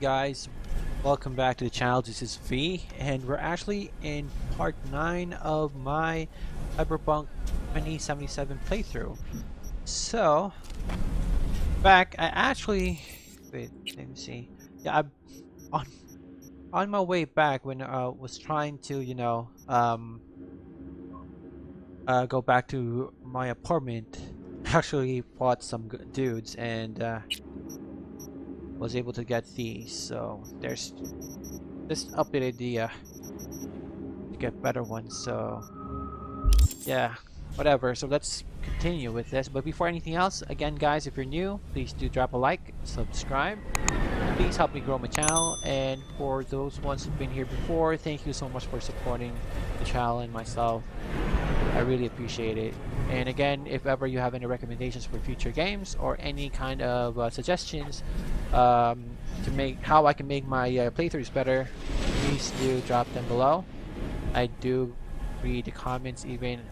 Guys, welcome back to the channel. This is V, and we're actually in part 9 of my Cyberpunk 2077 playthrough. So, back, I actually, wait, let me see. Yeah, I, on, on my way back when I uh, was trying to, you know, um, uh, go back to my apartment, actually fought some dudes and uh, was able to get these. So there's this updated the uh, to get better ones. So yeah, whatever. So let's continue with this. But before anything else, again, guys, if you're new, please do drop a like, subscribe. Please help me grow my channel. And for those ones who've been here before, thank you so much for supporting the channel and myself. I really appreciate it. And again, if ever you have any recommendations for future games or any kind of uh, suggestions um, to make how I can make my uh, playthroughs better, please do drop them below. I do read the comments even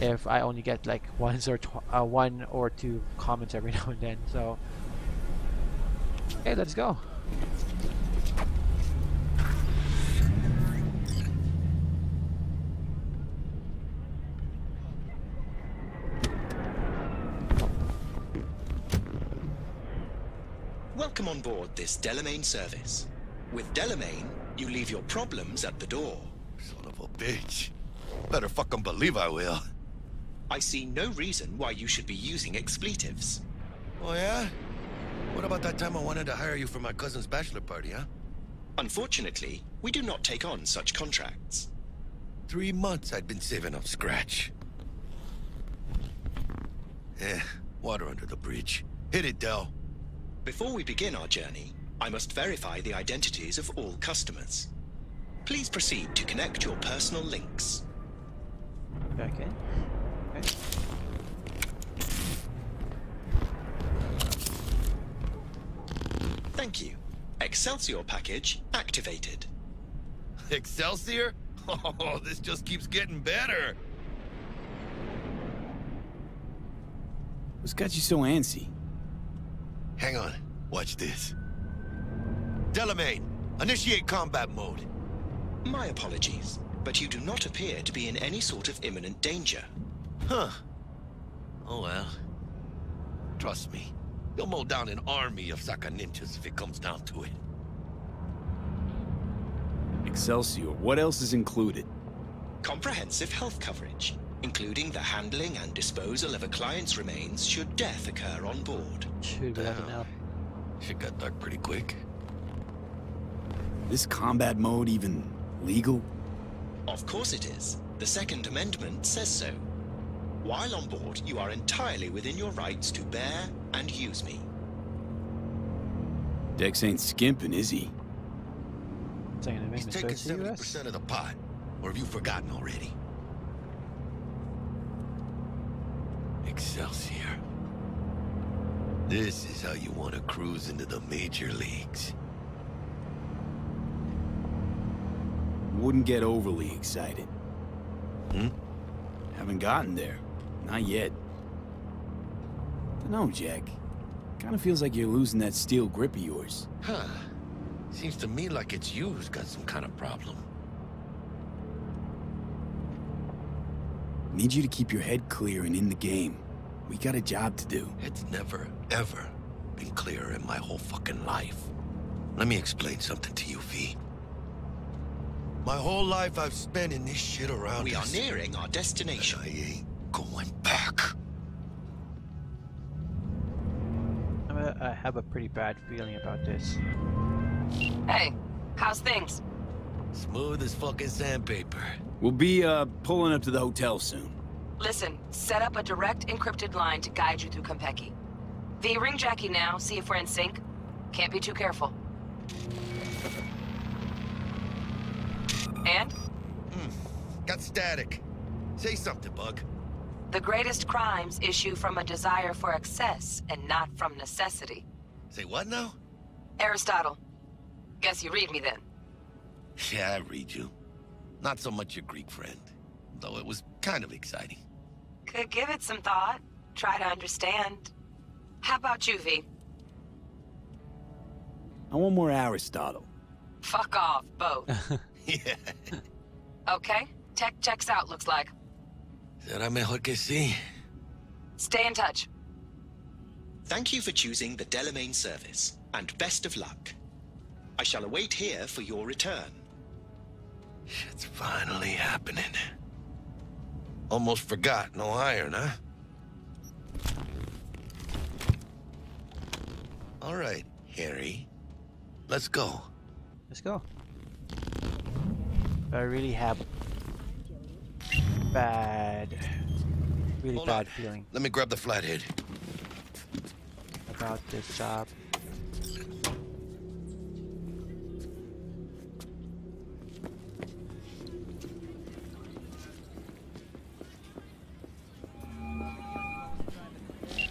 if I only get like once or uh, one or two comments every now and then. So, okay, let's go. Board this Delamain service. With Delamain, you leave your problems at the door. Son of a bitch. Better fucking believe I will. I see no reason why you should be using expletives. Oh, yeah? What about that time I wanted to hire you for my cousin's bachelor party, huh? Unfortunately, we do not take on such contracts. Three months I'd been saving up scratch. Eh, water under the bridge. Hit it, Del. Before we begin our journey, I must verify the identities of all customers. Please proceed to connect your personal links. Okay. okay. Thank you. Excelsior package activated. Excelsior? Oh, this just keeps getting better. What's got you so antsy? Hang on. Watch this. Delamain, initiate combat mode. My apologies, but you do not appear to be in any sort of imminent danger. Huh. Oh well. Trust me, you'll mow down an army of Saka ninjas if it comes down to it. Excelsior, what else is included? Comprehensive health coverage, including the handling and disposal of a client's remains should death occur on board. Should be having Damn. out. Shit got dark pretty quick. This combat mode even legal? Of course it is. The Second Amendment says so. While on board, you are entirely within your rights to bear and use me. Dex ain't skimping, is he? Saying it He's taking 70% of the pot. Or have you forgotten already? Excelsior. This is how you want to cruise into the major leagues. Wouldn't get overly excited. Hmm? Haven't gotten there. Not yet. Dunno, Jack. Kinda feels like you're losing that steel grip of yours. Huh. Seems to me like it's you who's got some kind of problem. Need you to keep your head clear and in the game. We got a job to do. It's never, ever been clearer in my whole fucking life. Let me explain something to you, V. My whole life I've spent in this shit around We are nearing our and destination. I ain't going back. I'm a, I have a pretty bad feeling about this. Hey, how's things? Smooth as fucking sandpaper. We'll be, uh, pulling up to the hotel soon. Listen, set up a direct encrypted line to guide you through Konpeki. V, ring Jackie now, see if we're in sync. Can't be too careful. And? Hmm, got static. Say something, Bug. The greatest crimes issue from a desire for excess and not from necessity. Say what now? Aristotle. Guess you read me then. Yeah, I read you. Not so much your Greek friend, though it was kind of exciting. Could give it some thought. Try to understand. How about you, V? I want more Aristotle. Fuck off, both. Yeah. okay? Tech checks out, looks like. Será mejor que sí. Stay in touch. Thank you for choosing the Delamain service, and best of luck. I shall await here for your return. Shit's finally happening. Almost forgot, no iron, huh? All right, Harry. Let's go. Let's go. I really have bad, really Hold bad on. feeling Let me grab the flathead. about this job.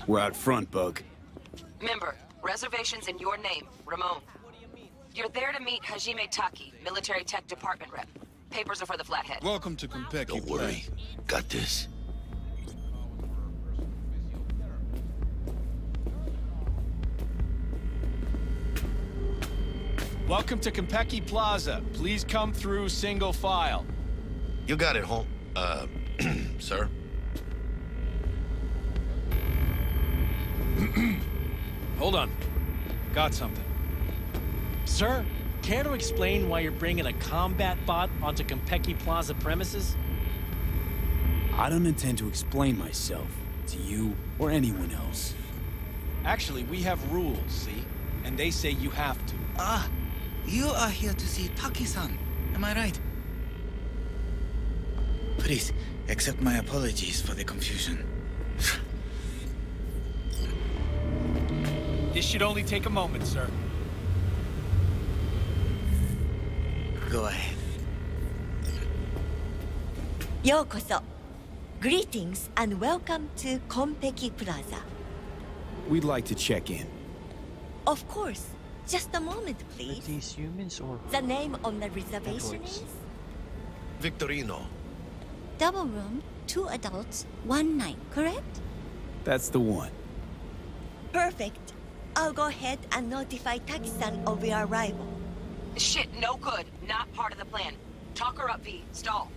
We're out front, Bug. Member, reservations in your name, Ramon. You're there to meet Hajime Taki, military tech department rep. Papers are for the flathead. Welcome to Konpeki. Don't worry. Got this. Welcome to Konpeki Plaza. Please come through single file. You got it, home. Uh, sir. Hold on. Got something. Sir, care to explain why you're bringing a combat bot onto Konpeki Plaza premises? I don't intend to explain myself to you or anyone else. Actually, we have rules, see? And they say you have to. Ah, you are here to see Taki-san. Am I right? Please, accept my apologies for the confusion. This should only take a moment, sir. Go ahead. Yokoso. Greetings and welcome to Konpeki Plaza. We'd like to check in. Of course. Just a moment, please. Are these humans or... The name on the reservation is? Victorino. Double room, two adults, one night, correct? That's the one. Perfect. I'll go ahead and notify Taki-san of your arrival. Shit, no good. Not part of the plan. Talk her up, V. Stall.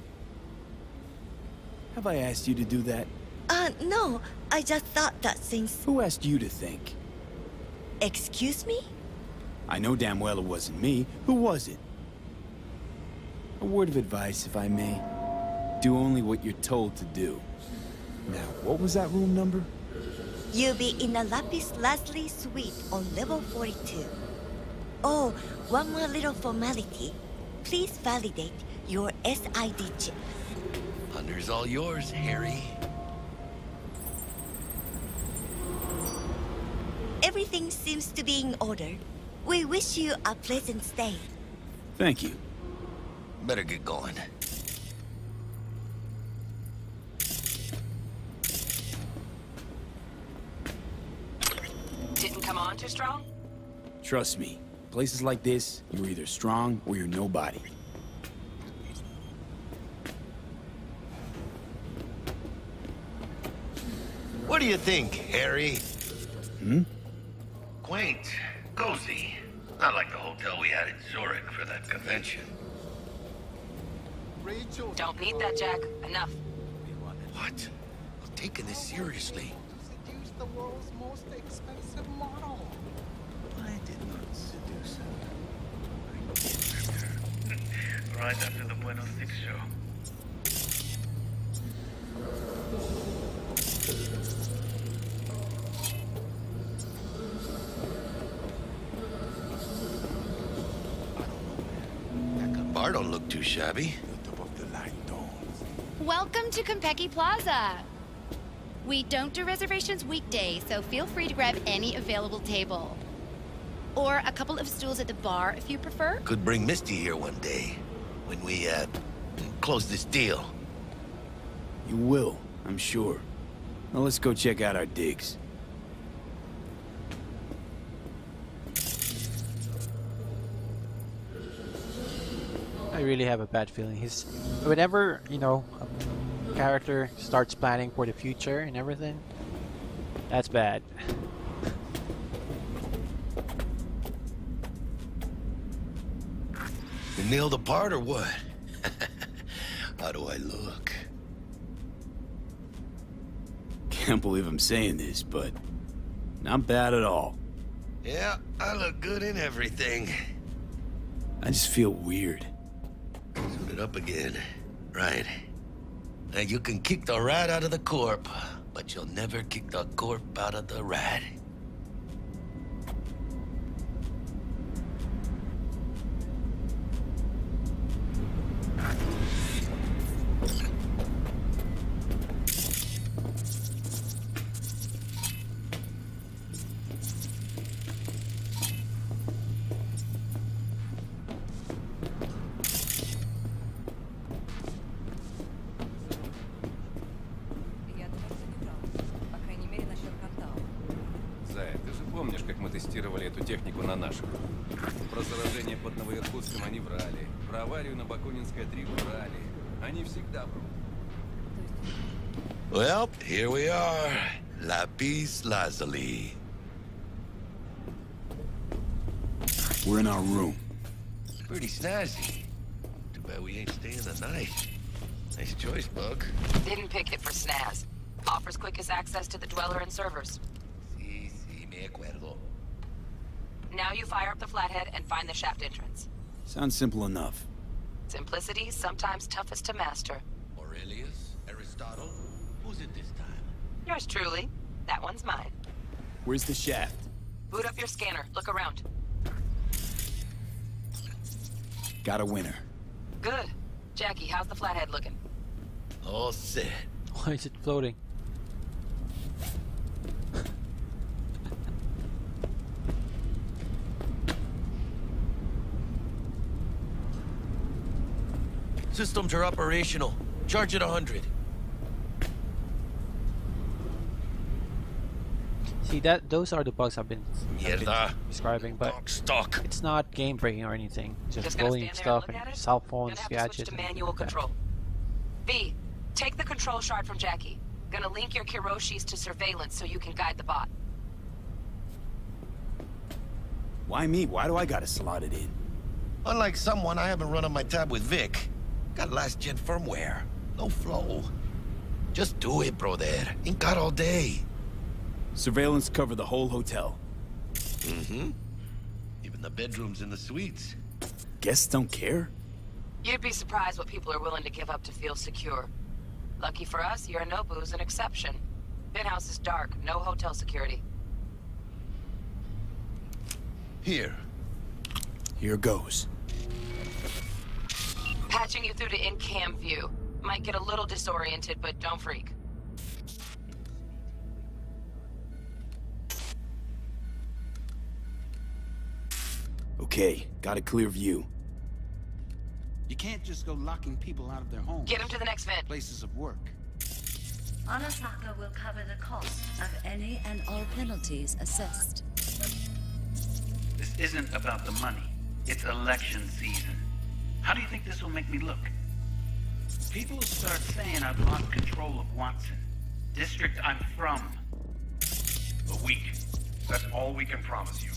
Have I asked you to do that? Uh, no, I just thought that since... Who asked you to think? Excuse me? I know damn well it wasn't me. Who was it? A word of advice, if I may. Do only what you're told to do. Now, what was that room number? You'll be in the Lapis Lazuli suite on level 42. Oh, one more little formality. Please validate your SID chip. Honor's all yours, Harry. Everything seems to be in order. We wish you a pleasant stay. Thank you. Better get going. Didn't come on too strong? Trust me, places like this, you're either strong or you're nobody. What do you think, Harry? Hmm? Quaint, cozy. Not like the hotel we had in Zurich for that convention. Don't need that, Jack. Enough. What? I'm taking this seriously. the world's most expensive model. I did not seduce her. Right after the Buenos Six show. That bar don't look too shabby. Welcome to Konpeki Plaza. We don't do reservations weekdays, so feel free to grab any available table. Or a couple of stools at the bar if you prefer. Could bring Misty here one day when we, uh, close this deal. You will, I'm sure. Now let's go check out our digs. I really have a bad feeling. He's whenever you know a character starts planning for the future and everything, that's bad. Nailed apart or what? How do I look? Can't believe I'm saying this, but not bad at all. Yeah, I look good in everything. I just feel weird. Suit it up again. Right. Now you can kick the rat out of the corp, but you'll never kick the corp out of the rat. Эту технику на наших? Про заражение под Новоиркутском они врали. Про аварию на Бакунинской 3 врали. Они всегда врут. Well, here we are. Lapis Lazuli. We're in our room. Pretty snazzy. Too bad we ain't staying the night. Nice choice, Bug. Didn't pick it for snaz. Offers quickest access to the Dweller and servers. Now you fire up the flathead and find the shaft entrance. Sounds simple enough. Simplicity, sometimes toughest to master. Aurelius? Aristotle? Who's it this time? Yours truly. That one's mine. Where's the shaft? Boot up your scanner. Look around. Got a winner. Good. Jackie, how's the flathead looking? All set. Why is it floating? Systems are operational. Charge it a hundred. See that those are the bugs I've been, I've been describing, but Stuck. it's not game breaking or anything. Just, Just bullying stand there and stuff and at it? cell phones, Gonna have to gadgets. to manual things that. control. V, take the control shard from Jackie. Gonna link your Kiroshis to surveillance so you can guide the bot. Why me? Why do I gotta slot it in? Unlike someone, I haven't run on my tab with Vic. Got last gen firmware. No flow. Just do it, brother. Ain't got all day. Surveillance cover the whole hotel. Mm-hmm. Even the bedrooms and the suites. Guests don't care? You'd be surprised what people are willing to give up to feel secure. Lucky for us, Yorinobu's an exception. Penthouse is dark, no hotel security. Here. Here goes. Patching you through to in-cam view. Might get a little disoriented, but don't freak. Okay, got a clear view. You can't just go locking people out of their homes. Get them to the next vent. Places of work. Arasaka will cover the cost of any and all penalties assessed. This isn't about the money. It's election season. How do you think this will make me look? People will start saying I've lost control of Watson. District I'm from. A week. That's all we can promise you.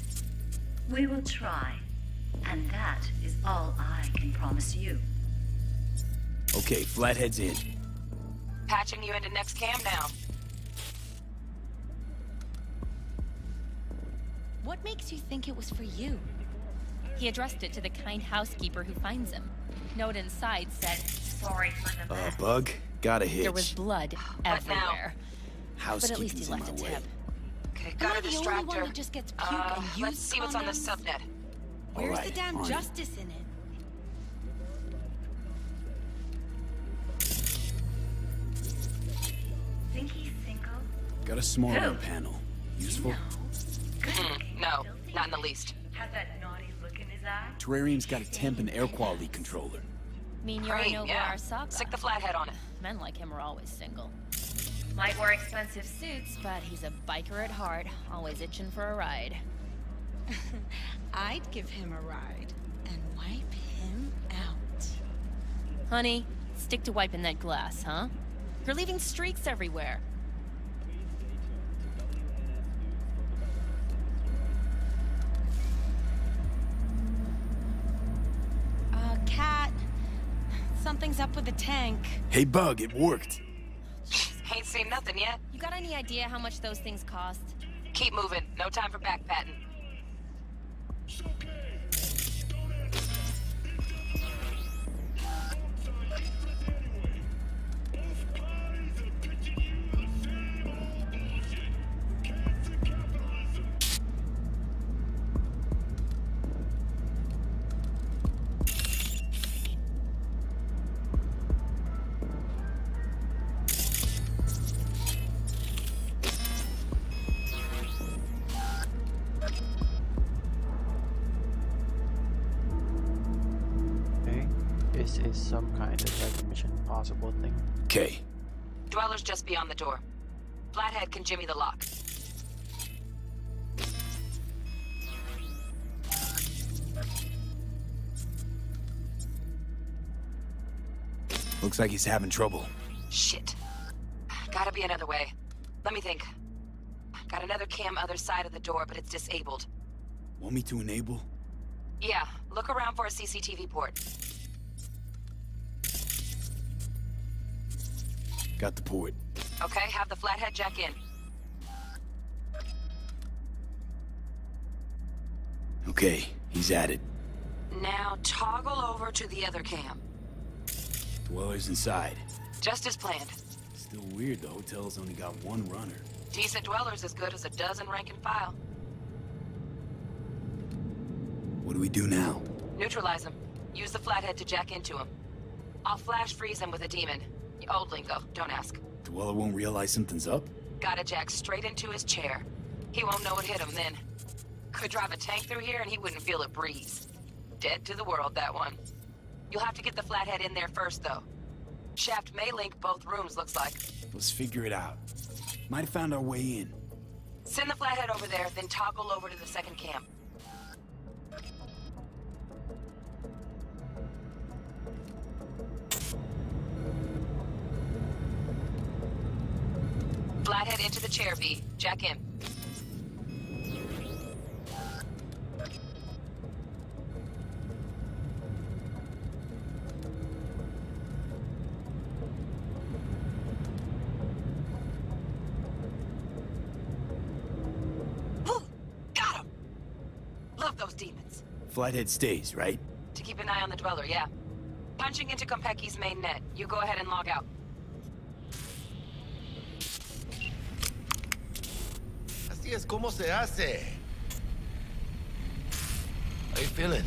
We will try. And that is all I can promise you. Okay, Flathead's in. Patching you into next cam now. What makes you think it was for you? He addressed it to the kind housekeeper who finds him. Note inside said, Sorry for the Uh, Bug, got a hitch. There was blood What now? everywhere. But at least Housekeeping's he left my a way. tip. Okay, Am got I a the only distractor. one that just gets puke Uh, and let's see what's on the subnet. Where's Alright, the damn on justice in it? Think he's single? Got a smart arm panel. Useful? Mm, no, not in the least. Has that Terrarium's got a temp and air quality controller. Mean you're Great, Yorinobu yeah. Arasaka. Stick the flathead on it. Men like him are always single. Might wear expensive suits, but he's a biker at heart, always itching for a ride. I'd give him a ride and wipe him out. Honey, stick to wiping that glass, huh? You're leaving streaks everywhere. cat. Something's up with the tank. Hey, Bug, it worked. Ain't seen nothing yet. You got any idea how much those things cost? Keep moving. No time for backpatting. Door. Flathead can jimmy the lock. Looks like he's having trouble. Shit. Gotta be another way. Let me think. Got another cam other side of the door, but it's disabled. Want me to enable? Yeah, look around for a CCTV port. Got the port. Okay, have the flathead jack in. Okay, he's at it. Now toggle over to the other cam. Dweller's inside. Just as planned. Still weird the hotel's only got one runner. Decent dweller's as good as a dozen rank and file. What do we do now? Neutralize him. Use the flathead to jack into him. I'll flash freeze him with a demon. Old lingo, don't ask. Dweller won't realize something's up? Gotta jack straight into his chair. He won't know it hit him then. Could drive a tank through here and he wouldn't feel a breeze. Dead to the world, that one. You'll have to get the flathead in there first, though. Shaft may link both rooms, looks like. Let's figure it out. Might have found our way in. Send the flathead over there, then toggle over to the second cam. Flathead into the chair, V. Jack in. Whew, Got him! Love those demons. Flathead stays, right? To keep an eye on the Dweller, yeah. Punching into Konpeki's main net. You go ahead and log out. Así es como se hace. How you feeling?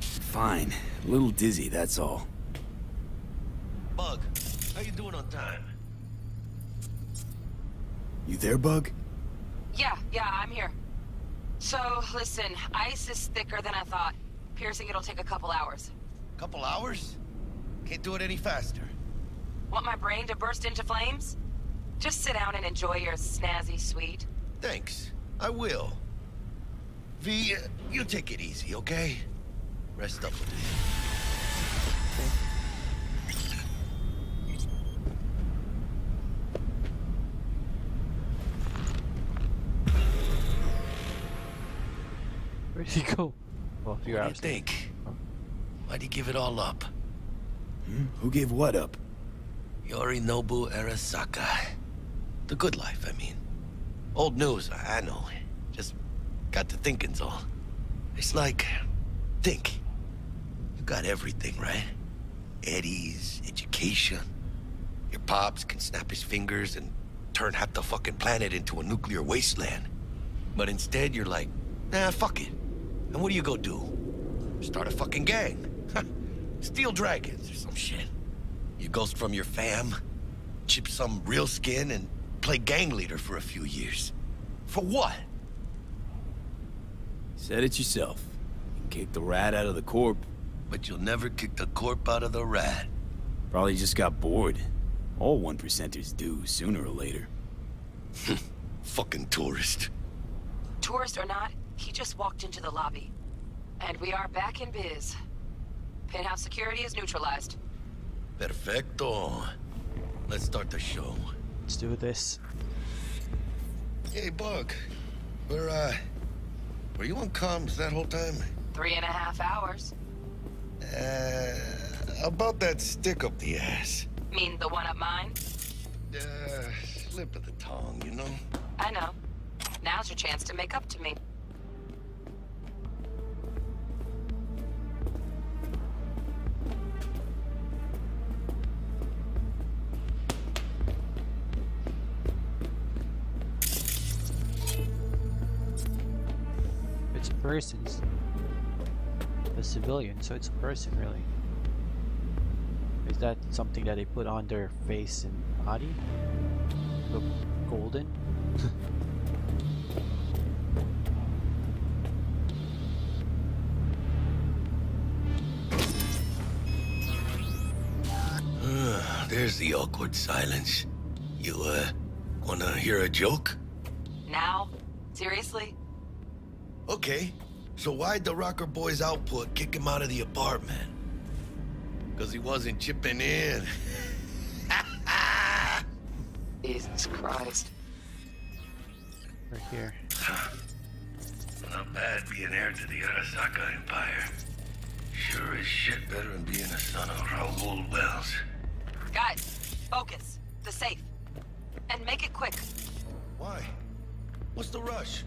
Fine. A little dizzy, that's all. Bug, how you doing on time? You there, Bug? Yeah, yeah, I'm here. So, listen, ice is thicker than I thought. Piercing it'll take a couple hours. Couple hours? Can't do it any faster. Want my brain to burst into flames? Just sit down and enjoy your snazzy sweet. Thanks. I will. V, uh, you take it easy, okay? Rest up with it. Where'd he go? Well, What figure do you out. think? Why'd he give it all up? Hmm? Who gave what up? Yorinobu Arasaka. The good life, I mean. Old news, I know. Just got to thinking's all. It's like, think. You got everything, right? Eddie's, education. Your pops can snap his fingers and turn half the fucking planet into a nuclear wasteland. But instead, you're like, nah, fuck it. And what do you go do? Start a fucking gang. Steal dragons or some shit. You ghost from your fam, chip some real skin, and play gang leader for a few years. For what? Said it yourself. You kicked the rat out of the corp. But you'll never kick the corp out of the rat. Probably just got bored. All one percenters do, sooner or later. Fucking tourist. Tourist or not, he just walked into the lobby. And we are back in biz. Penthouse security is neutralized. Perfecto. Let's start the show. Let's do this. Hey, Bug. Were, uh... Were you on comms that whole time? Three and a half hours. Uh... about that stick up the ass? Mean the one up mine? Uh, slip of the tongue, you know? I know. Now's your chance to make up to me. It's a. A civilian, so it's a person, really. Is that something that they put on their face and body? Look golden? There's the awkward silence. You, uh, wanna hear a joke? Now? Seriously? Okay. So why'd the Rocker Boy's output kick him out of the apartment? Because he wasn't chipping in. Jesus Christ. Right here. Not bad being heir to the Arasaka Empire. Sure as shit better than being a son of Raoul Welles. Guys, focus. The safe. And make it quick. Why? What's the rush?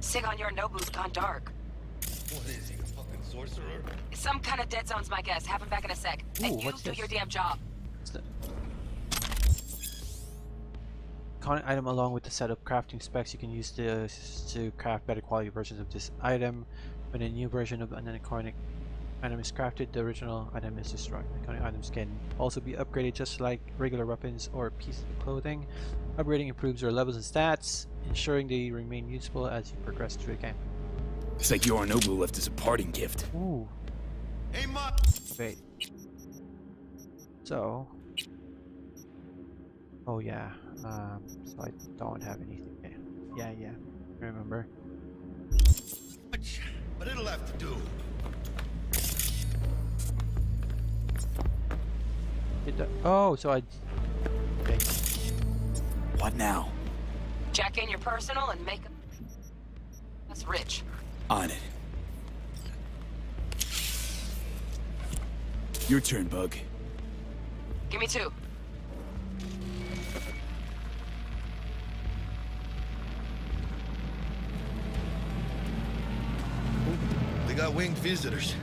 Sigon Yorinobu's gone dark. What is he, a fucking sorcerer? Some kind of dead zone's my guess. Have him back in a sec. and you do this? your damn job. Con item along with the set of crafting specs you can use this to craft better quality versions of this item. When a new version of an iconic item is crafted, the original item is destroyed. Iconic items can also be upgraded just like regular weapons or pieces of clothing. Upgrading improves your levels and stats, ensuring they remain useful as you progress through the game. It's like Yorinobu left us a parting gift. Ooh. Hey, Ma! Wait. So. Oh yeah. Um. So I don't have anything. there. Yeah, yeah. Remember. But it'll have to do. It oh, so I. Okay. What now? Jack in your personal and make a That's rich. On it. Your turn, Bug. Give me two. They got winged visitors.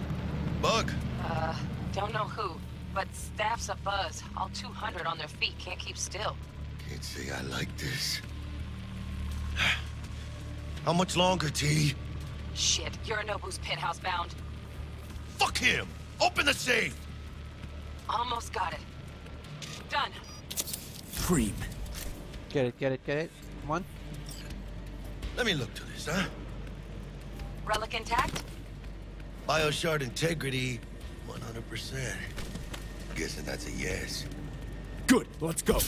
Bug. Uh, don't know who, but staff's a buzz. All 200 on their feet can't keep still. Can't say I like this. How much longer, T? Shit, Yorinobu's penthouse bound. Fuck him! Open the safe! Almost got it. Done. Preem. Get it, get it, get it. Come on. Let me look to this, huh? Relic intact? Bioshard integrity, 100%. Guessing that's a yes. Good, let's go.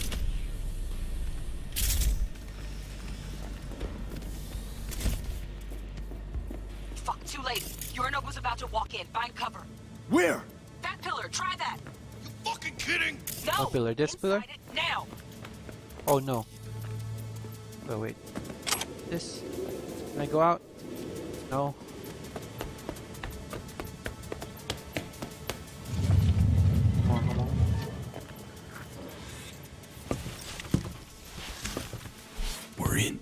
Walk in. Find cover. Where? That pillar, try that. You fucking kidding? No! What pillar? This pillar? It now! Oh no. Wait, wait. This. Can I go out? No. Come on, come on. We're in.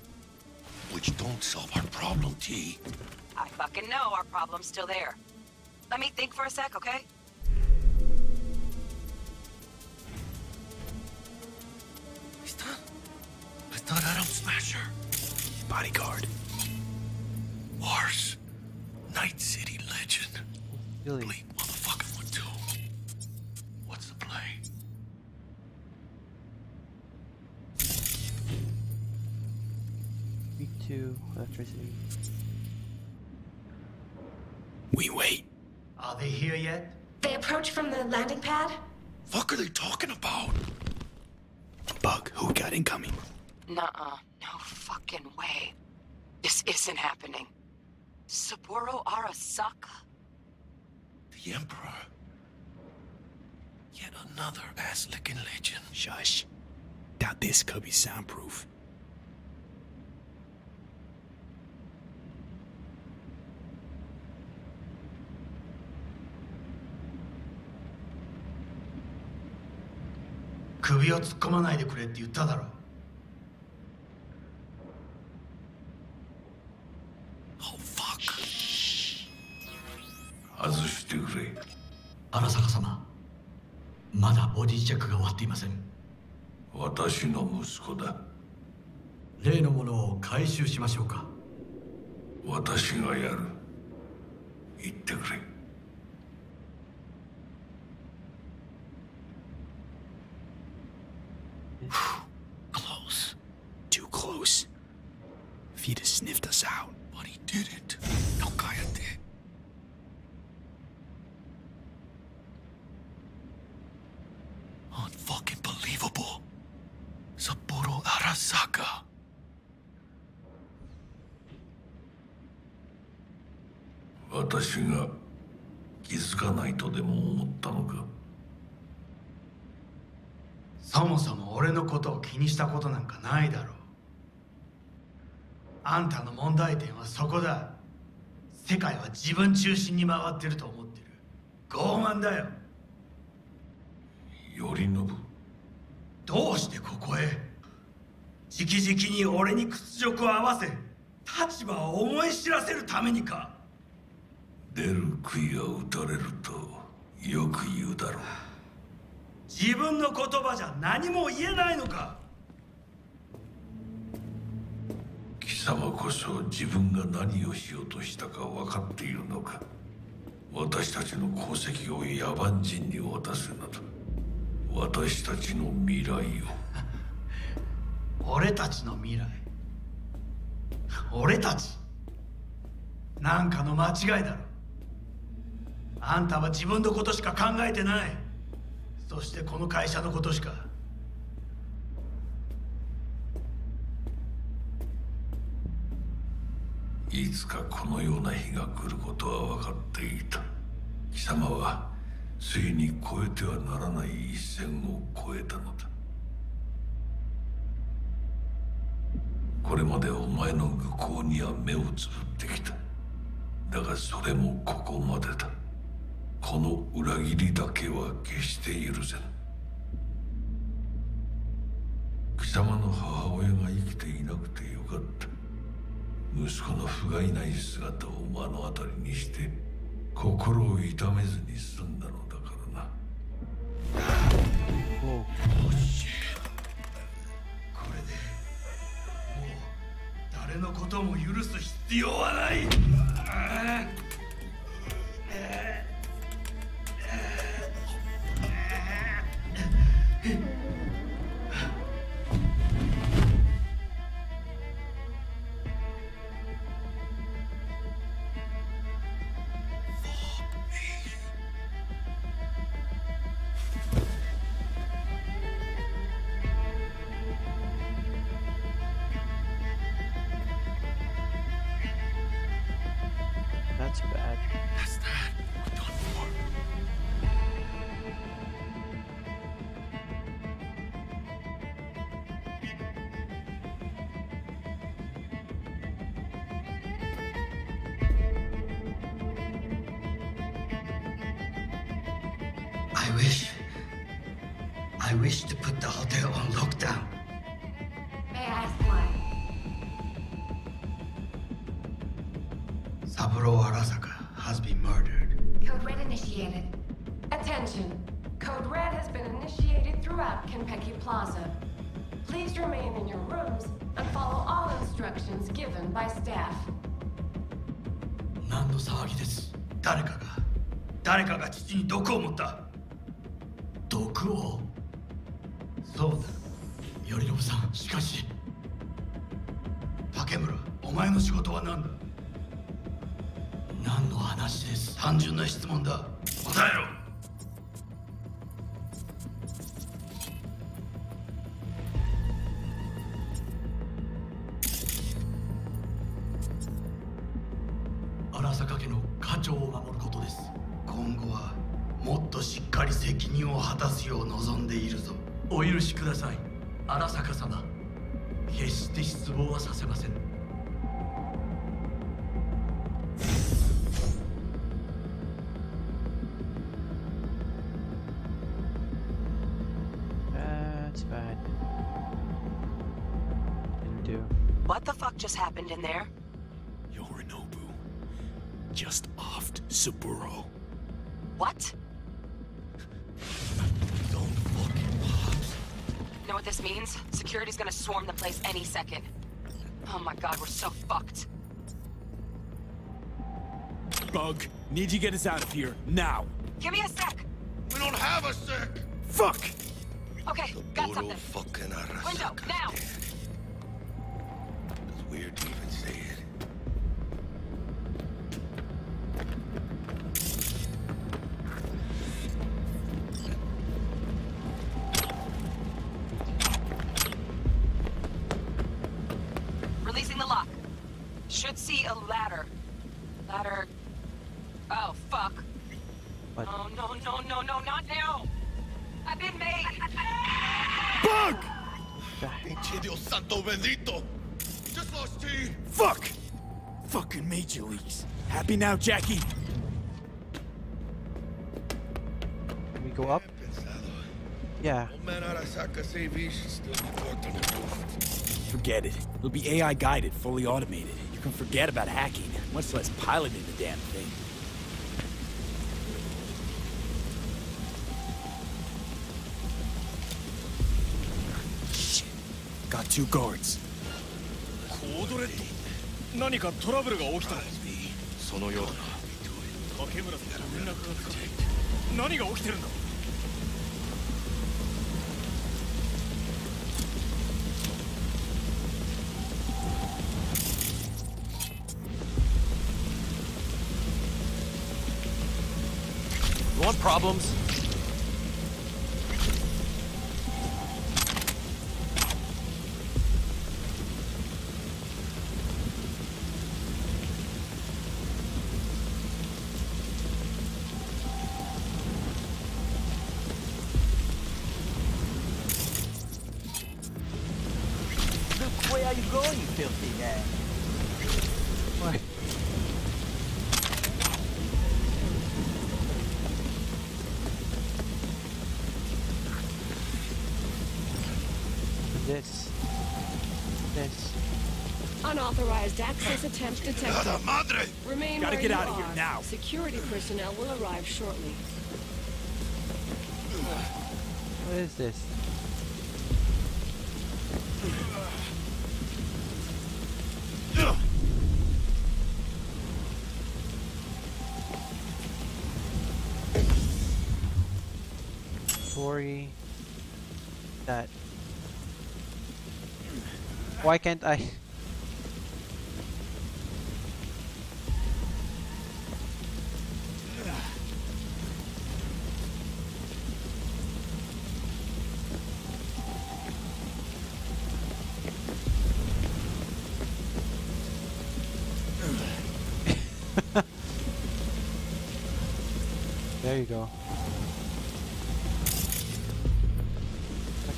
Which don't solve our problem, T. I fucking know our problem's still there. Let me think for a sec, okay? I thought Adam Smasher. Bodyguard. Wars. Night City legend. Really? Bleep motherfucking one too. What's the play? Week two, electricity. We wait. Are they here yet? They approach from the landing pad? Fuck are they talking about? Bug, who we got incoming? Nuh-uh. No fucking way. This isn't happening. Saburo Arasaka? The Emperor. Yet another ass-licking legend. Shush. Doubt this could be soundproof. 首を突っ込まないでくれって言っただろ Oh fuck. 外してくれ。荒坂様まだボディチェックが終わっていません。私の息子だ。例のものを回収しましょうか。私がやる。言ってくれ Close. Too close. If he'd have sniffed us out. But he didn't. No cállate. Unfucking believable. Sapporo Arasaka. 私が気づかないとでも思ったのかそもそも俺のことを気にしたことなんかないだろうあんたの問題点はそこだ。世界は自分中心に回ってると思ってる。傲慢だよ。頼信？どうしてここへ？直々に俺に屈辱を合わせ立場を思い知らせるためにか。出る杭は打たれるとよく言うだろう。自分の言葉じゃ何も言えないのか様こそ自分が何をしようとしたか分かっているのか。私たちの功績を野蛮人に渡すなど。私たちの未来を。俺たちの未来？俺たち？なんかの間違いだろ。あんたは自分のことしか考えてない。そしてこの会社のことしかいつかこのような日が来ることは分かっていた。貴様はついに越えてはならない一線を越えたのだ。これまでお前の愚行には目をつぶってきた。だがそれもここまでだ。この裏切りだけは決して許せん貴様の母親が生きていなくてよかった。息子の不甲斐ない姿を目の当たりにして心を痛めずに済んだのだからな。これでもう誰のことも許す必要はない。That's bad. Instructions given by staff. 何の騒ぎです？誰かが。誰かが父に毒を持った。毒を？そうだ。頼信さんしかし。竹村お前の仕事は何だ？何の話です？単純な質問だ。り責任を果たすよう望んでいるぞ。お許しください。荒坂様。決して失望はさせません。じゃあ、Saburo。What? Security's gonna swarm the place any second. Oh my god, we're so fucked. Bug, need you get us out of here, now! Give me a sec! We don't have a sec! Fuck! Okay, got something. fucking Window, now! It's weird to even say it. Happy now, Jackie? Can we go up? Yeah. Old man Arasaka CV should still be parked on the roof. Forget it. It'll be AI guided, fully automated. You can forget about hacking, much less piloting the damn thing. Shit. Got two guards. 何かトラブルが起きたそのようだな。竹村さんと連絡がつかない何が起きてるんだ？You want problems? Unauthorized access attempt detected. madre! Remain Gotta where get out of here now. Security personnel will arrive shortly. What is this? Story that why can't I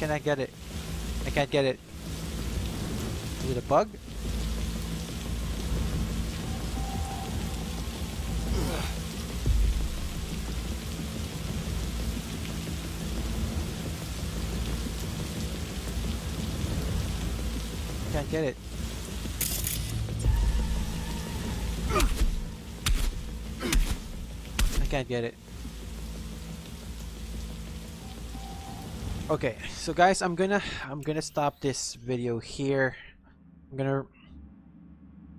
can I get it? I can't get it. Is it a bug? Can't get it. I can't get it. Okay, so guys, I'm gonna I'm gonna stop this video here. I'm gonna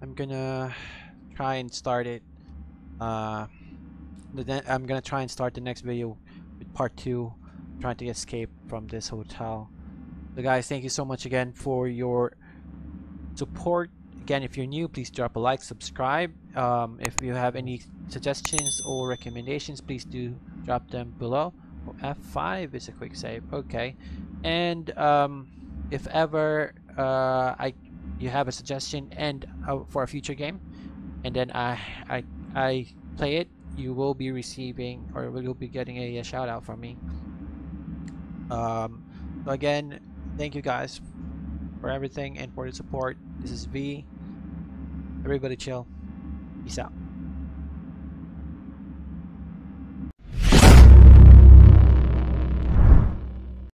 I'm gonna try and start it. Uh, then I'm gonna try and start the next video with part two, trying to escape from this hotel. So guys, thank you so much again for your support. Again, if you're new, please drop a like, subscribe. Um, if you have any suggestions or recommendations, please do drop them below. Oh, F5 is a quick save. Okay, and um, if ever uh, I you have a suggestion and uh, for a future game, and then I I I play it, you will be receiving or you'll be getting a, a shout out from me. Um, again, thank you guys for everything and for the support. This is V. Everybody chill. Peace out.